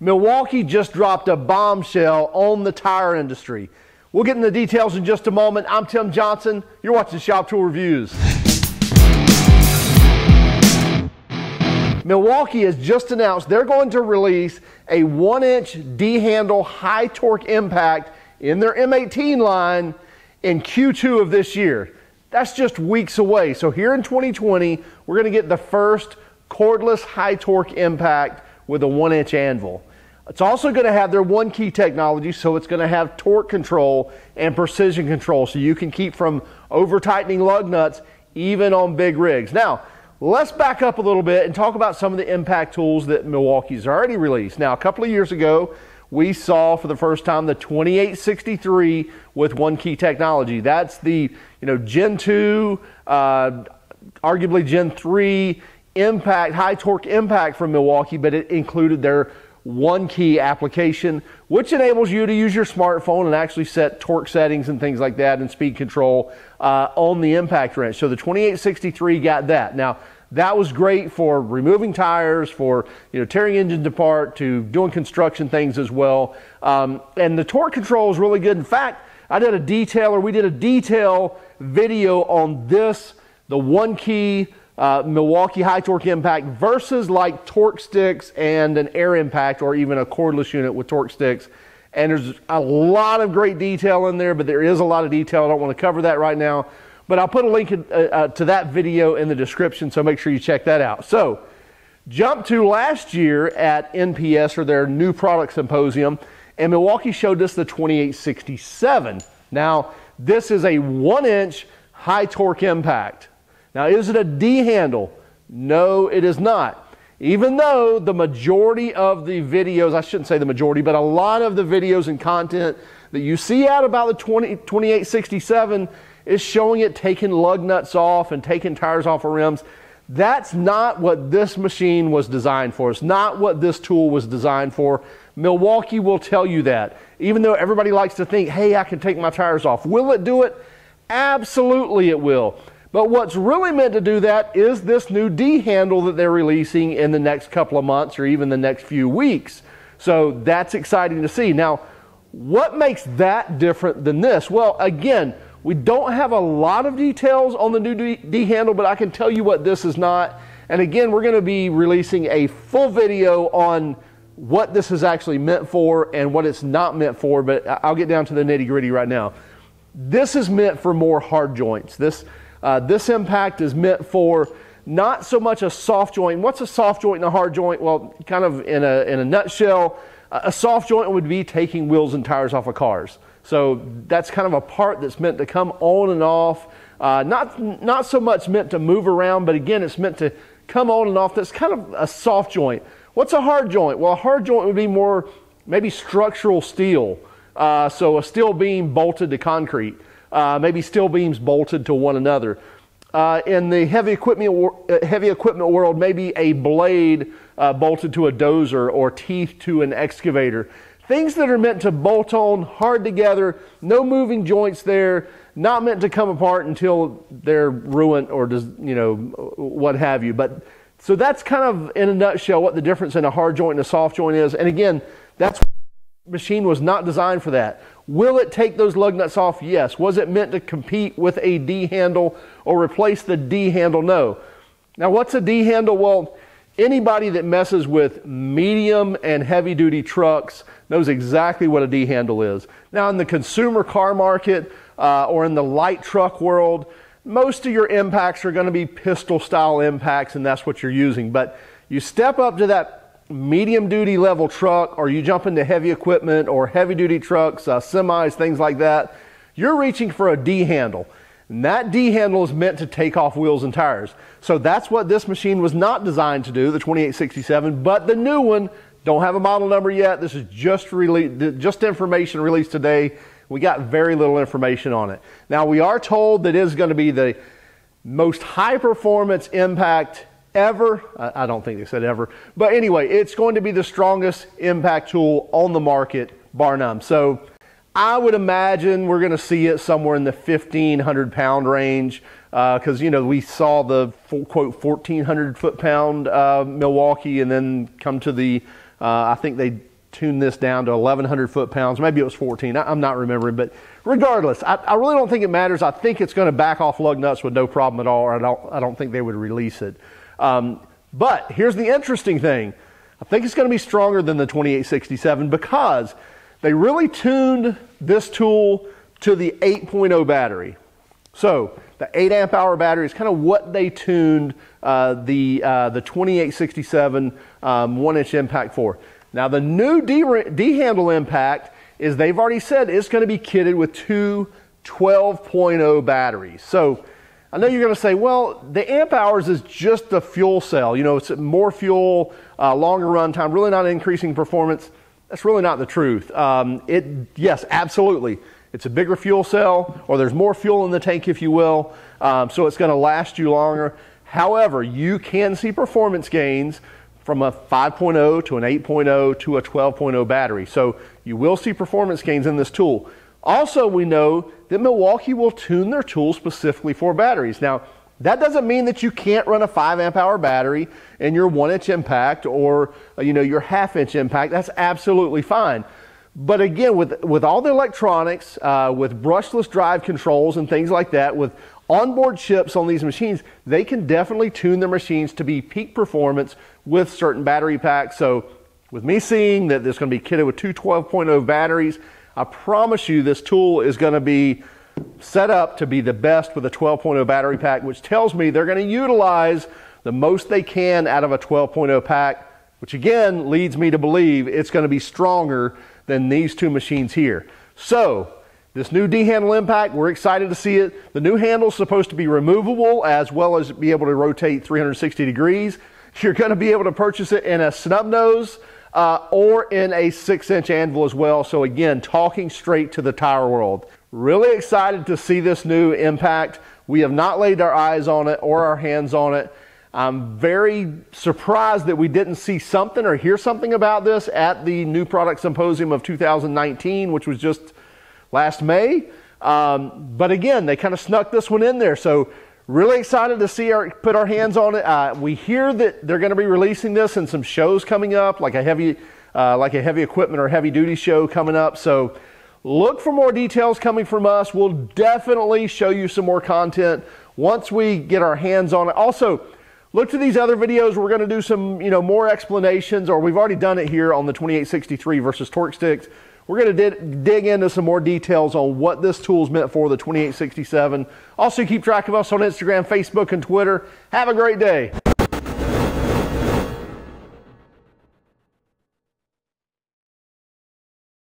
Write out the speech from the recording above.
Milwaukee just dropped a bombshell on the tire industry. We'll get into the details in just a moment. I'm Tim Johnson. You're watching Shop Tool Reviews. Milwaukee has just announced they're going to release a one inch D handle high torque impact in their M18 line in Q2 of this year. That's just weeks away. So here in 2020, we're going to get the first cordless high torque impact with a one inch anvil. It's also going to have their one key technology, so it's going to have torque control and precision control, so you can keep from over tightening lug nuts even on big rigs. Now, let's back up a little bit and talk about some of the impact tools that Milwaukee's already released. Now, a couple of years ago, we saw for the first time the 2863 with one key technology. That's the you know Gen 2, uh, arguably Gen 3 impact, high torque impact from Milwaukee, but it included their one key application, which enables you to use your smartphone and actually set torque settings and things like that and speed control uh, on the impact wrench. So the 2863 got that. Now, that was great for removing tires, for you know tearing engines apart, to doing construction things as well. Um, and the torque control is really good. In fact, I did a detail, or we did a detail video on this, the one key uh, Milwaukee high torque impact versus like torque sticks and an air impact or even a cordless unit with torque sticks. And there's a lot of great detail in there, but there is a lot of detail. I don't want to cover that right now. But I'll put a link uh, uh, to that video in the description, so make sure you check that out. So, jump to last year at NPS or their new product symposium, and Milwaukee showed us the 2867. Now, this is a one inch high torque impact. Now, is it a D handle? No, it is not. Even though the majority of the videos, I shouldn't say the majority, but a lot of the videos and content that you see out about the 20, 2867 is showing it taking lug nuts off and taking tires off of rims. That's not what this machine was designed for. It's not what this tool was designed for. Milwaukee will tell you that. Even though everybody likes to think, hey, I can take my tires off. Will it do it? Absolutely, it will. But what's really meant to do that is this new D handle that they're releasing in the next couple of months or even the next few weeks. So that's exciting to see. Now, what makes that different than this? Well, again, we don't have a lot of details on the new D handle, but I can tell you what this is not. And again, we're going to be releasing a full video on what this is actually meant for and what it's not meant for, but I'll get down to the nitty gritty right now. This is meant for more hard joints. This uh, this impact is meant for not so much a soft joint. What's a soft joint and a hard joint? Well, kind of in a, in a nutshell, a soft joint would be taking wheels and tires off of cars. So that's kind of a part that's meant to come on and off. Uh, not, not so much meant to move around, but again, it's meant to come on and off. That's kind of a soft joint. What's a hard joint? Well, a hard joint would be more maybe structural steel. Uh, so a steel beam bolted to concrete uh, maybe steel beams bolted to one another. Uh, in the heavy equipment, uh, heavy equipment world, maybe a blade uh, bolted to a dozer or teeth to an excavator. Things that are meant to bolt on hard together, no moving joints there, not meant to come apart until they're ruined or does, you know what have you. But so that's kind of in a nutshell what the difference in a hard joint and a soft joint is. And again, that's machine was not designed for that. Will it take those lug nuts off? Yes. Was it meant to compete with a D handle or replace the D handle? No. Now, what's a D handle? Well, anybody that messes with medium and heavy duty trucks knows exactly what a D handle is. Now, in the consumer car market uh, or in the light truck world, most of your impacts are going to be pistol style impacts, and that's what you're using. But you step up to that medium duty level truck or you jump into heavy equipment or heavy duty trucks, uh, semis, things like that, you're reaching for a D handle. And that D handle is meant to take off wheels and tires. So that's what this machine was not designed to do, the 2867, but the new one, don't have a model number yet. This is just released, just information released today. We got very little information on it. Now we are told that it is going to be the most high performance impact ever. I, don't think they said ever. But anyway, it's going to be the strongest impact tool on the market, bar none. So I would imagine we're going to see it somewhere in the 1,500 pound range because, uh, you know, we saw the quote 1,400 foot pound uh, Milwaukee and then come to the Uh, I think they tuned this down to 1,100 foot pounds. Maybe it was 14. I, am not remembering. But regardless, I, I, really don't think it matters. I think it's going to back off lug nuts with no problem at all, or I don't, I don't think they would release it. Um, but here's the interesting thing. I think it's going to be stronger than the 2867 because they really tuned this tool to the 8.0 battery. So the 8 amp hour battery is kind of what they tuned uh, the, uh, the 2867 um, 1 inch impact for. Now the new D-handle impact is they've already said it's going to be kitted with two 12.0 batteries. So I know you're going to say, well, the amp hours is just the fuel cell. You know, it's more fuel, uh, longer run time, really not increasing performance. That's really not the truth. Um, it, yes, absolutely. It's a bigger fuel cell, or there's more fuel in the tank, if you will, um, so it's going to last you longer. However, you can see performance gains from a 5.0 to an 8.0 to a 12.0 battery. So you will see performance gains in this tool. Also, we know that Milwaukee will tune their tools specifically for batteries. Now, that doesn't mean that you can't run a 5 amp hour battery in your 1 inch impact or uh, you know your half inch impact. That's absolutely fine. But again, with, with all the electronics, uh, with brushless drive controls and things like that, with onboard chips on these machines, they can definitely tune their machines to be peak performance with certain battery packs. So, with me seeing that there's going to be kitted with two 12.0 batteries, I promise you this tool is going to be set up to be the best with a 12.0 battery pack, which tells me they're going to utilize the most they can out of a 12.0 pack, which again leads me to believe it's going to be stronger than these two machines here. So, this new D-handle impact, we're excited to see it. The new handle is supposed to be removable as well as be able to rotate 360 degrees. You're going to be able to purchase it in a snub nose uh, or in a six inch anvil as well. So again, talking straight to the tire world. Really excited to see this new impact. We have not laid our eyes on it or our hands on it. I'm very surprised that we didn't see something or hear something about this at the New Product Symposium of 2019, which was just last May. Um, but again, they kind of snuck this one in there. So really excited to see our put our hands on it. Uh, we hear that they're going to be releasing this and some shows coming up, like a heavy, uh, like a heavy equipment or heavy duty show coming up. So look for more details coming from us. We'll definitely show you some more content once we get our hands on it. Also, look to these other videos. We're going to do some, you know, more explanations, or we've already done it here on the 2863 versus torque sticks. We're going to dig into some more details on what this tool is meant for, the 2867. Also, keep track of us on Instagram, Facebook, and Twitter. Have a great day.